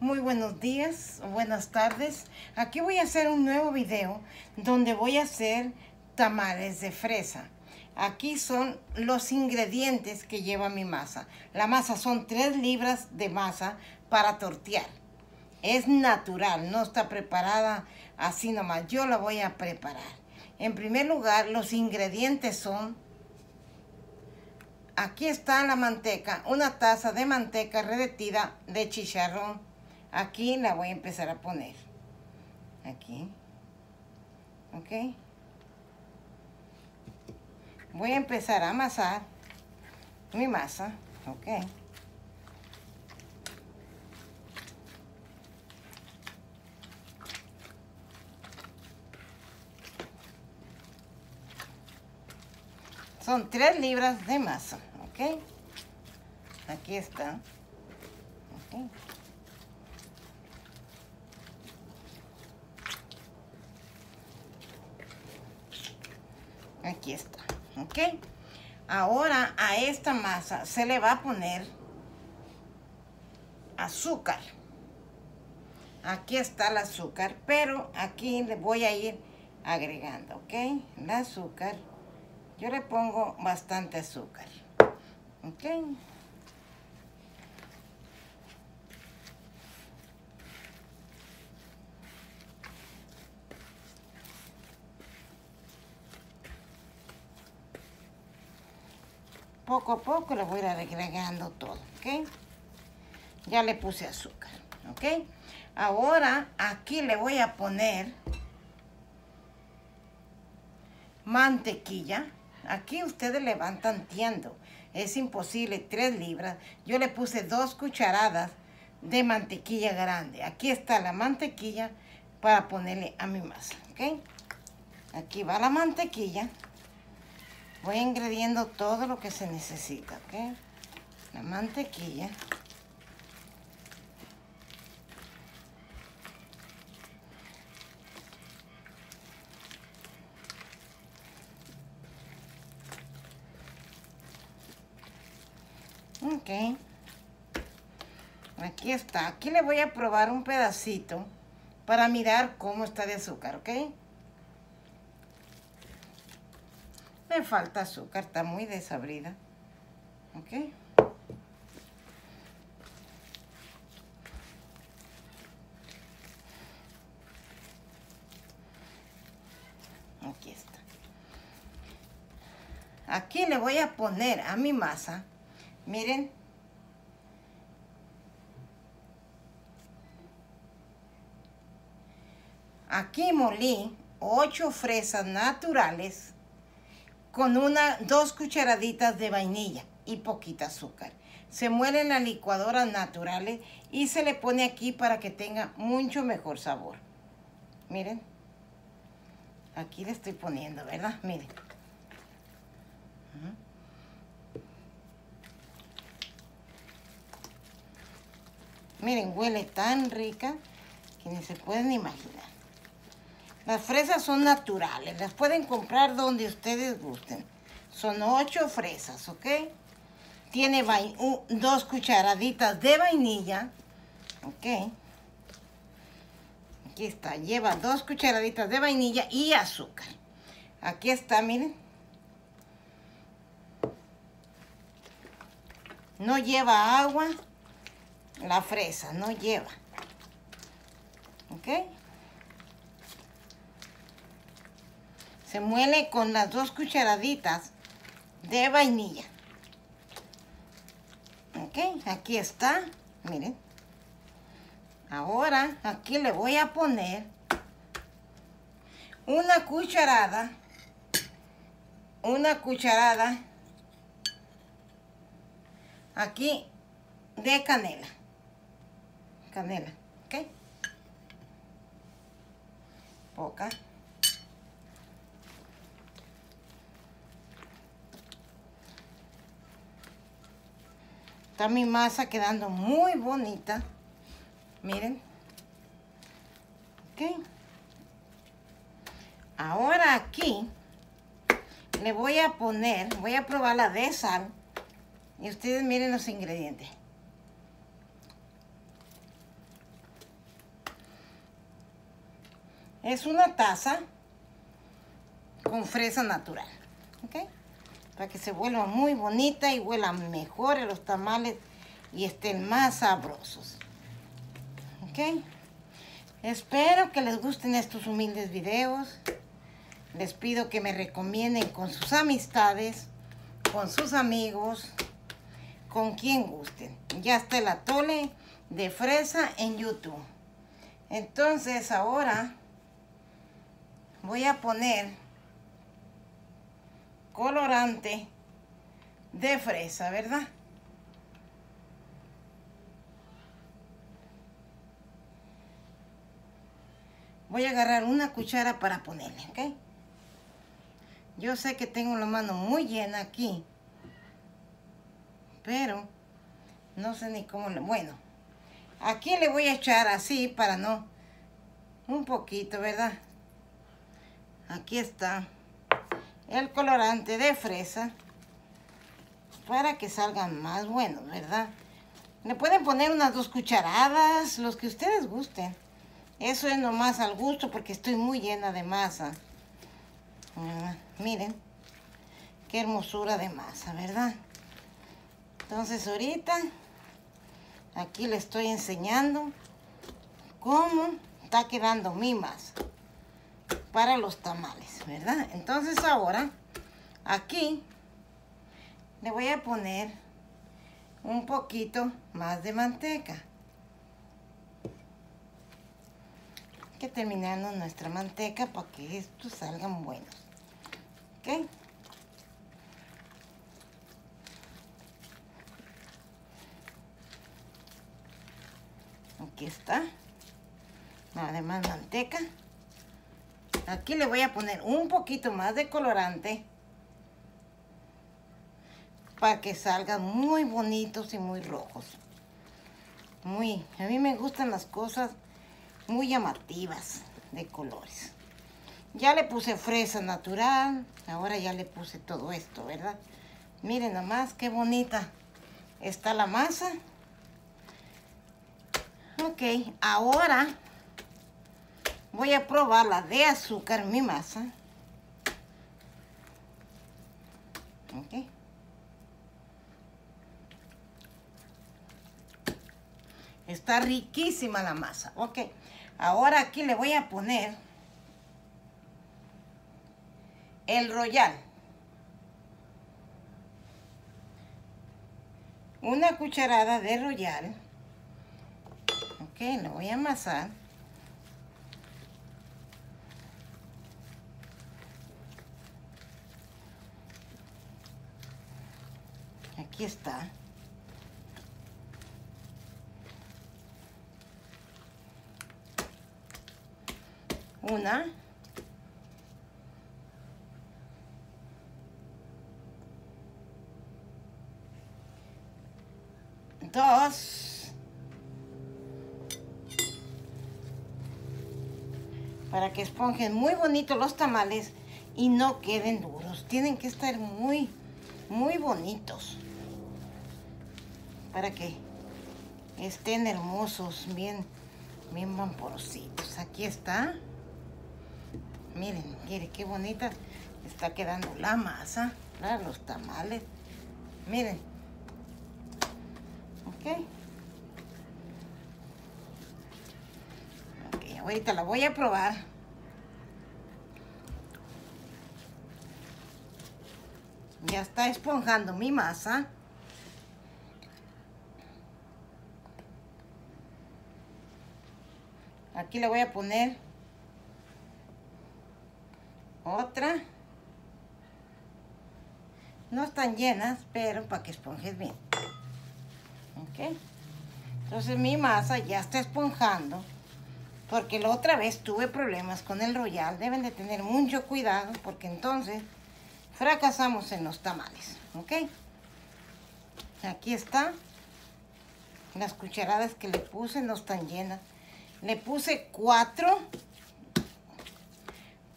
Muy buenos días, buenas tardes. Aquí voy a hacer un nuevo video donde voy a hacer tamales de fresa. Aquí son los ingredientes que lleva mi masa. La masa son 3 libras de masa para tortear. Es natural, no está preparada así nomás. Yo la voy a preparar. En primer lugar, los ingredientes son Aquí está la manteca, una taza de manteca derretida de chicharrón. Aquí la voy a empezar a poner. Aquí. ¿Ok? Voy a empezar a amasar mi masa. ¿Ok? Son tres libras de masa. ¿ok? Aquí está. ¿ok? Está, ¿ok? Ahora a esta masa se le va a poner azúcar. Aquí está el azúcar, pero aquí le voy a ir agregando, ¿ok? El azúcar. Yo le pongo bastante azúcar. ¿Ok? Poco a poco le voy a ir agregando todo, ¿ok? Ya le puse azúcar, ¿ok? Ahora aquí le voy a poner mantequilla. Aquí ustedes le van tanteando es imposible, tres libras. Yo le puse dos cucharadas de mantequilla grande. Aquí está la mantequilla para ponerle a mi masa, ¿ok? Aquí va la mantequilla. Voy ingrediendo todo lo que se necesita, ¿ok? La mantequilla. Ok. Aquí está. Aquí le voy a probar un pedacito para mirar cómo está de azúcar, ¿ok? Me falta azúcar, está muy desabrida. ¿Ok? Aquí está. Aquí le voy a poner a mi masa Miren. Aquí molí ocho fresas naturales con una, dos cucharaditas de vainilla y poquita azúcar. Se muele en la licuadora naturales y se le pone aquí para que tenga mucho mejor sabor. Miren. Aquí le estoy poniendo, ¿verdad? Miren. Miren, huele tan rica que ni se pueden imaginar. Las fresas son naturales, las pueden comprar donde ustedes gusten. Son ocho fresas, ¿ok? Tiene dos cucharaditas de vainilla, ¿ok? Aquí está, lleva dos cucharaditas de vainilla y azúcar. Aquí está, miren. No lleva agua, la fresa, no lleva. ¿Ok? Se muele con las dos cucharaditas de vainilla. ¿Ok? Aquí está. Miren. Ahora aquí le voy a poner una cucharada, una cucharada aquí de canela canela, ¿ok? Poca. Está mi masa quedando muy bonita. Miren. Ok. Ahora aquí le voy a poner, voy a probar la de sal. Y ustedes miren los ingredientes. Es una taza con fresa natural. Para que se vuelva muy bonita y huela mejor los tamales y estén más sabrosos, ¿ok? Espero que les gusten estos humildes videos. Les pido que me recomienden con sus amistades, con sus amigos, con quien gusten. Ya está el atole de fresa en YouTube. Entonces ahora voy a poner colorante de fresa, ¿verdad? Voy a agarrar una cuchara para ponerle, ¿ok? Yo sé que tengo la mano muy llena aquí, pero no sé ni cómo le... Bueno, aquí le voy a echar así para no... Un poquito, ¿verdad? Aquí está el colorante de fresa para que salgan más buenos, ¿verdad? Le pueden poner unas dos cucharadas, los que ustedes gusten. Eso es nomás al gusto porque estoy muy llena de masa. Ah, miren, qué hermosura de masa, ¿verdad? Entonces ahorita aquí le estoy enseñando cómo está quedando mi masa para los tamales, ¿verdad? Entonces ahora, aquí le voy a poner un poquito más de manteca. Que terminando nuestra manteca para que estos salgan buenos. ¿Ok? Aquí está. Además manteca. Aquí le voy a poner un poquito más de colorante para que salgan muy bonitos y muy rojos. Muy, a mí me gustan las cosas muy llamativas de colores. Ya le puse fresa natural, ahora ya le puse todo esto, ¿verdad? Miren nomás qué bonita está la masa. Ok, ahora Voy a probar la de azúcar, mi masa. Ok. Está riquísima la masa. Ok. Ahora aquí le voy a poner el royal. Una cucharada de royal. Ok, lo voy a amasar. Aquí está. Una. Dos. Para que esponjen muy bonitos los tamales y no queden duros. Tienen que estar muy, muy bonitos para que estén hermosos, bien, bien vamporositos. Aquí está. Miren, miren qué bonita está quedando la masa para los tamales. Miren. Ok. Ok, ahorita la voy a probar. Ya está esponjando mi masa. Aquí le voy a poner otra. No están llenas, pero para que esponjes bien. ¿Ok? Entonces mi masa ya está esponjando. Porque la otra vez tuve problemas con el royal. Deben de tener mucho cuidado porque entonces fracasamos en los tamales. ¿Ok? Aquí está. Las cucharadas que le puse no están llenas. Le puse cuatro,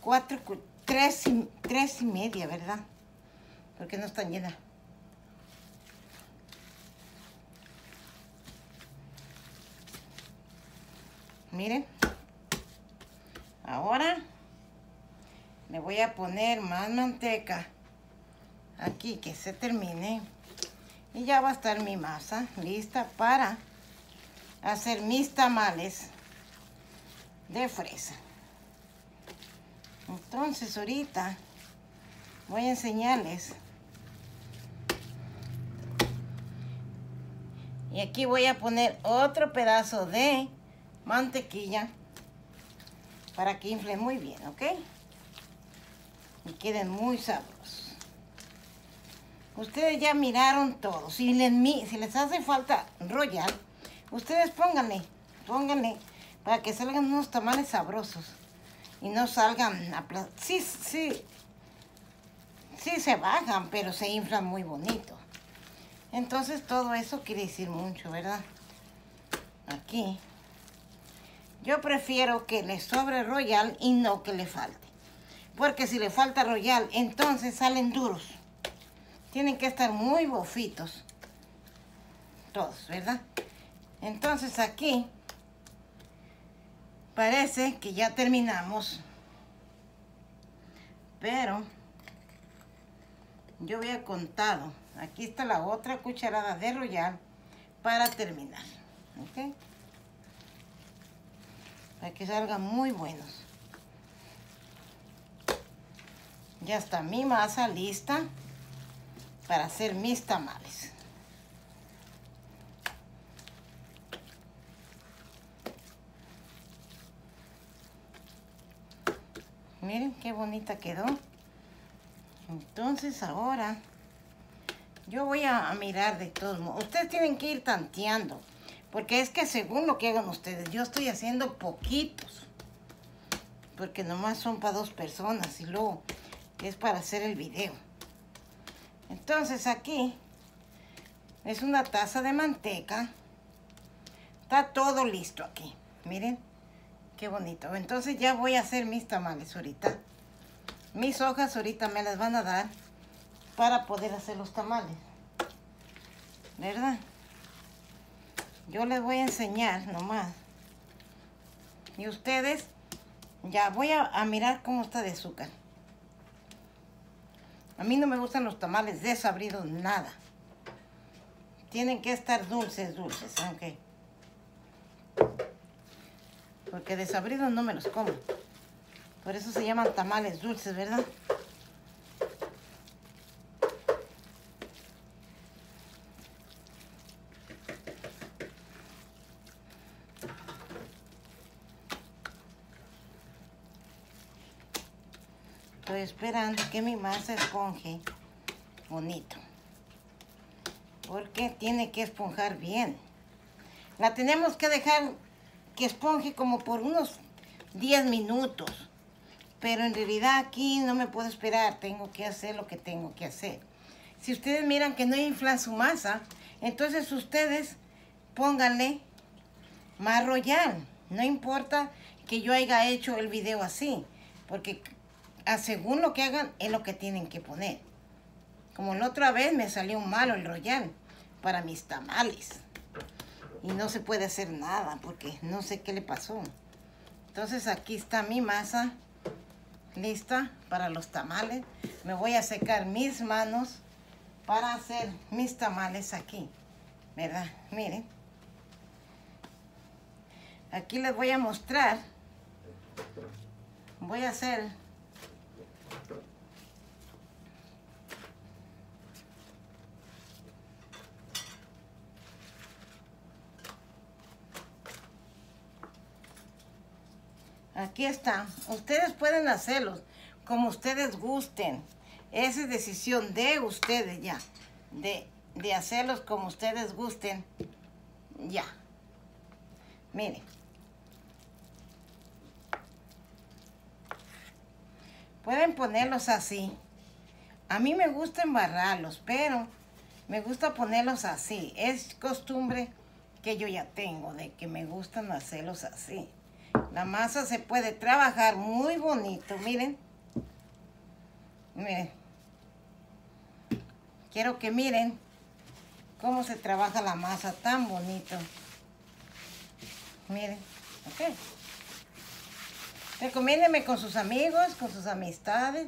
cuatro, tres y, tres y media, ¿verdad? Porque no están llenas. Miren. Ahora le voy a poner más manteca aquí que se termine y ya va a estar mi masa lista para hacer mis tamales de fresa entonces ahorita voy a enseñarles y aquí voy a poner otro pedazo de mantequilla para que infle muy bien, ¿ok? Y queden muy sabrosos. Ustedes ya miraron todo. Si les, si les hace falta royal, ustedes pónganle, pónganle para que salgan unos tamales sabrosos y no salgan a sí, sí, sí se bajan, pero se inflan muy bonito. Entonces todo eso quiere decir mucho, ¿verdad? Aquí. Yo prefiero que le sobre royal y no que le falte. Porque si le falta royal, entonces salen duros. Tienen que estar muy bofitos. Todos, ¿verdad? Entonces aquí parece que ya terminamos. Pero yo había contado. Aquí está la otra cucharada de royal para terminar. ¿Ok? Para que salgan muy buenos. Ya está mi masa lista para hacer mis tamales. Miren qué bonita quedó. Entonces ahora yo voy a, mirar de todos modos. Ustedes tienen que ir tanteando. Porque es que según lo que hagan ustedes, yo estoy haciendo poquitos. Porque nomás son para dos personas y luego es para hacer el video. Entonces aquí es una taza de manteca. Está todo listo aquí. Miren, qué bonito. Entonces ya voy a hacer mis tamales ahorita. Mis hojas ahorita me las van a dar para poder hacer los tamales. ¿Verdad? Yo les voy a enseñar nomás. Y ustedes, ya voy a, mirar cómo está de azúcar. A mí no me gustan los tamales desabridos, nada. Tienen que estar dulces, dulces, aunque... Porque desabridos no me los como. Por eso se llaman tamales dulces, ¿verdad? Estoy esperando que mi masa esponje bonito. Porque tiene que esponjar bien. La tenemos que dejar esponje como por unos 10 minutos. Pero en realidad aquí no me puedo esperar, tengo que hacer lo que tengo que hacer. Si ustedes miran que no inflan su masa, entonces ustedes pónganle más royal. No importa que yo haya hecho el video así, porque según lo que hagan es lo que tienen que poner. Como la otra vez me salió malo el royal para mis tamales. Y no se puede hacer nada porque no sé qué le pasó. Entonces aquí está mi masa lista para los tamales. Me voy a secar mis manos para hacer mis tamales aquí. ¿Verdad? Miren. Aquí les voy a mostrar. Voy a hacer Aquí está. Ustedes pueden hacerlos como ustedes gusten. Esa es decisión de ustedes ya. De, de hacerlos como ustedes gusten. Ya. Miren. Pueden ponerlos así. A mí me gusta embarrarlos, pero me gusta ponerlos así. Es costumbre que yo ya tengo de que me gustan hacerlos así. La masa se puede trabajar muy bonito, miren. Miren. Quiero que miren cómo se trabaja la masa tan bonito. Miren, ok. Recomiéndeme con sus amigos, con sus amistades,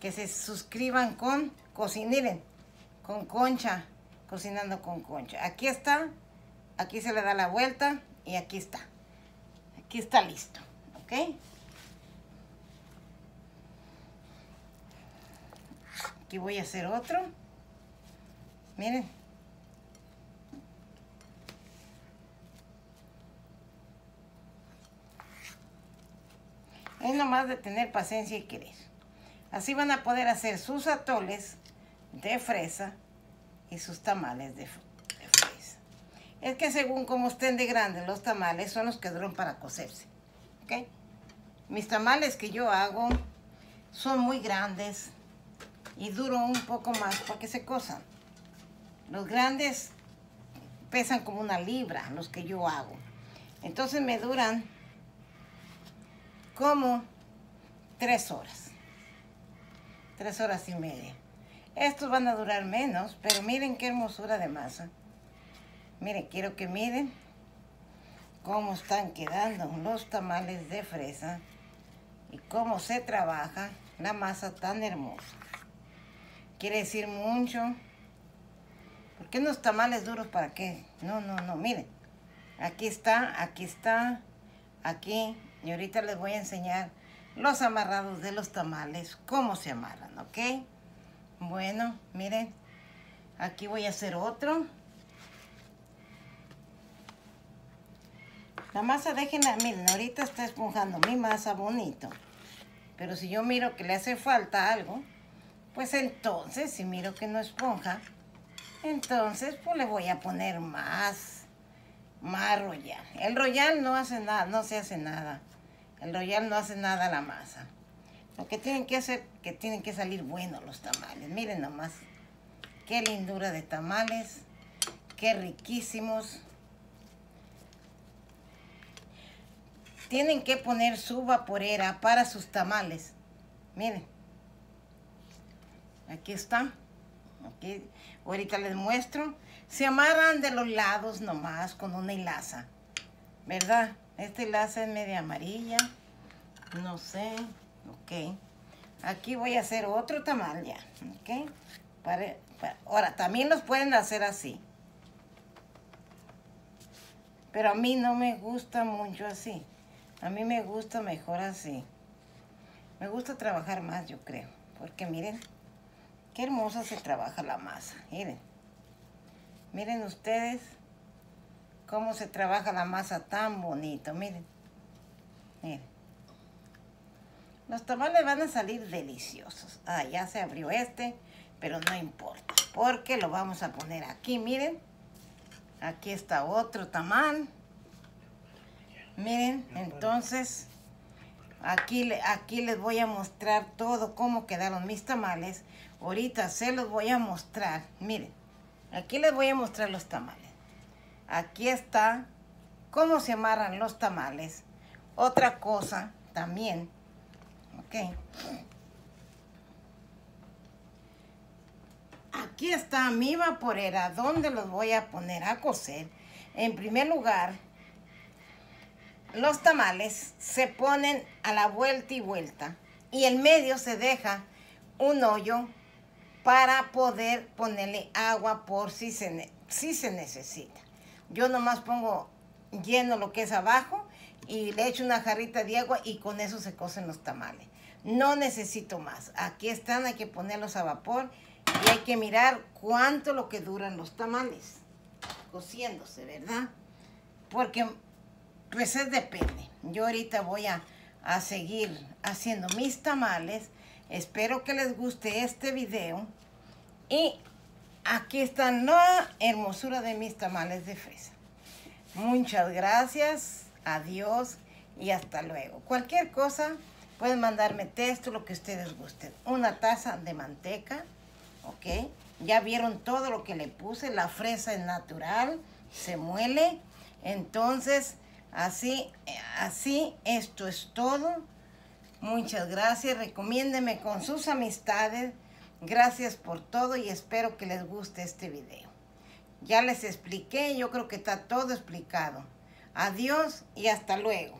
que se suscriban con Cociniren, con Concha, cocinando con Concha. Aquí está, aquí se le da la vuelta y aquí está. Aquí está listo, ¿ok? Aquí voy a hacer otro. Miren. Es nomás de tener paciencia y querer. Así van a poder hacer sus atoles de fresa y sus tamales de, fresa. Es que según como estén de grandes los tamales son los que duran para cocerse. ¿Ok? Mis tamales que yo hago son muy grandes y duran un poco más para que se cosan. Los grandes pesan como una libra, los que yo hago. Entonces me duran como tres horas. Tres horas y media. Estos van a durar menos, pero miren qué hermosura de masa. Miren, quiero que miren cómo están quedando los tamales de fresa y cómo se trabaja la masa tan hermosa. Quiere decir mucho. ¿Por qué unos tamales duros para qué? No, no, no, miren. Aquí está, aquí está, aquí y ahorita les voy a enseñar los amarrados de los tamales, cómo se amarran, ¿ok? Bueno, miren, aquí voy a hacer otro. La masa, déjenla, miren, ahorita está esponjando mi masa bonito. Pero si yo miro que le hace falta algo, pues entonces, si miro que no esponja, entonces pues le voy a poner más, más royal. El royal no hace nada, no se hace nada. El royal no hace nada a la masa. Lo que tienen que hacer, que tienen que salir buenos los tamales. Miren nomás. Qué lindura de tamales. Qué riquísimos. Tienen que poner su vaporera para sus tamales. Miren. Aquí está. Aquí, ahorita les muestro. Se amarran de los lados nomás con una hilaza. ¿Verdad? Esta hilaza es media amarilla. No sé. Ok. Aquí voy a hacer otro tamal ya. Ok. ahora, también los pueden hacer así. Pero a mí no me gusta mucho así. A mí me gusta mejor así. Me gusta trabajar más, yo creo. Porque miren, qué hermosa se trabaja la masa. Miren. Miren ustedes cómo se trabaja la masa tan bonito, miren. Miren. Los tamales van a salir deliciosos. Ah, ya se abrió este, pero no importa, porque lo vamos a poner aquí, miren. Aquí está otro tamal. Miren, entonces, aquí, aquí les voy a mostrar todo cómo quedaron mis tamales. Ahorita se los voy a mostrar. Miren, aquí les voy a mostrar los tamales. Aquí está cómo se amarran los tamales. Otra cosa también, ok. Aquí está mi vaporera donde los voy a poner a cocer. En primer lugar, los tamales se ponen a la vuelta y vuelta y en medio se deja un hoyo para poder ponerle agua por si se, si se necesita. Yo nomás pongo lleno lo que es abajo y le echo una jarrita de agua y con eso se cocen los tamales. No necesito más. Aquí están, hay que ponerlos a vapor y hay que mirar cuánto lo que duran los tamales cociéndose, ¿verdad? Porque pues es depende. Yo ahorita voy a, a seguir haciendo mis tamales. Espero que les guste este video y Aquí está la hermosura de mis tamales de fresa. Muchas gracias, adiós y hasta luego. Cualquier cosa, pueden mandarme texto, lo que ustedes gusten. Una taza de manteca, ¿ok? Ya vieron todo lo que le puse, la fresa es natural, se muele. Entonces, así, así, esto es todo. Muchas gracias, recomiéndeme con sus amistades. Gracias por todo y espero que les guste este video. Ya les expliqué, yo creo que está todo explicado. Adiós y hasta luego.